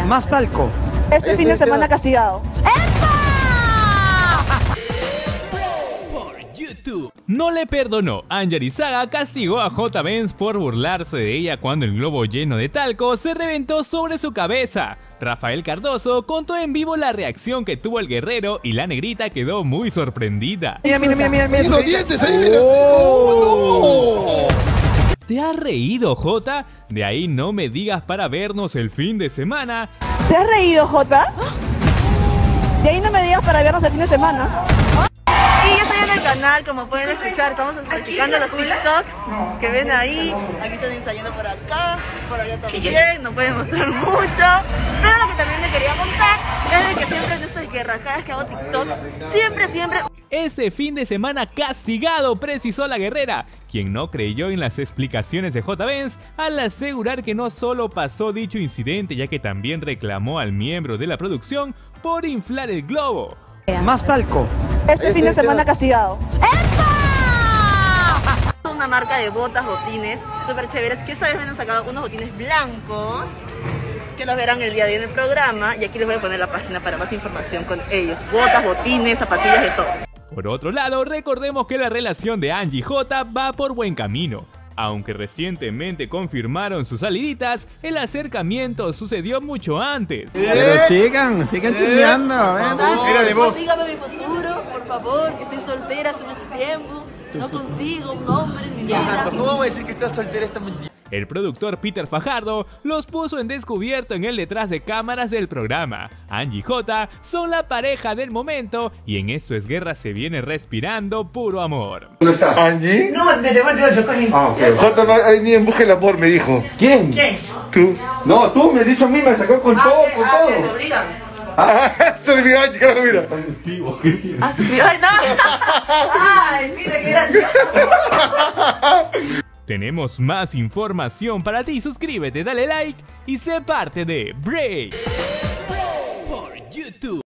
Más talco. Este fin de semana castigado. por YouTube. No le perdonó. Angelizaga castigó a J. Benz por burlarse de ella cuando el globo lleno de talco se reventó sobre su cabeza. Rafael Cardoso contó en vivo la reacción que tuvo el guerrero y la negrita quedó muy sorprendida. Mira, mira, mira, mira. mira los dientes ahí, mira. ¡Oh, ¿Te has reído, J? De ahí no me digas para vernos el fin de semana. ¿Te has reído, Jota? Y ahí no me digas para vernos el fin de semana. Y yo estoy en el canal, como pueden escuchar, estamos practicando los TikToks que ven ahí. Aquí están ensayando por acá, por allá también, no pueden mostrar mucho. Pero lo que también les quería contar es de que siempre que hago TikTok, siempre, siempre Este fin de semana castigado, precisó la guerrera, quien no creyó en las explicaciones de J. Benz al asegurar que no solo pasó dicho incidente, ya que también reclamó al miembro de la producción por inflar el globo. Más talco. Este fin de semana castigado. Una marca de botas, botines, súper chéveres, que esta vez me han sacado unos botines blancos, que los verán el día de hoy en el programa, y aquí les voy a poner la página para más información con ellos. Botas, botines, zapatillas, de todo. Por otro lado, recordemos que la relación de Angie y J va por buen camino. Aunque recientemente confirmaron sus saliditas, el acercamiento sucedió mucho antes. Pero sigan, sigan chismeando. ¿eh? vos. Dígame mi futuro, por favor, que estoy soltera hace mucho tiempo. No consigo un hombre ni nada. ¿Cómo voy a decir que estás soltera esta mentira? El productor Peter Fajardo los puso en descubierto en el detrás de cámaras del programa. Angie y J son la pareja del momento y en Eso es Guerra se viene respirando puro amor. ¿Dónde está? ¿Angie? No, me devuelvo yo con Ah, ok. J va a venir en busca del amor, me dijo. ¿Quién? Tú. No, tú me has dicho a mí, me sacó con todo, con todo. Ah, se olvidó Angie, carajo, mira. Ah, se olvidó, ay, no. Ay, mira qué gracioso. Tenemos más información para ti, suscríbete, dale like y sé parte de Break. YouTube.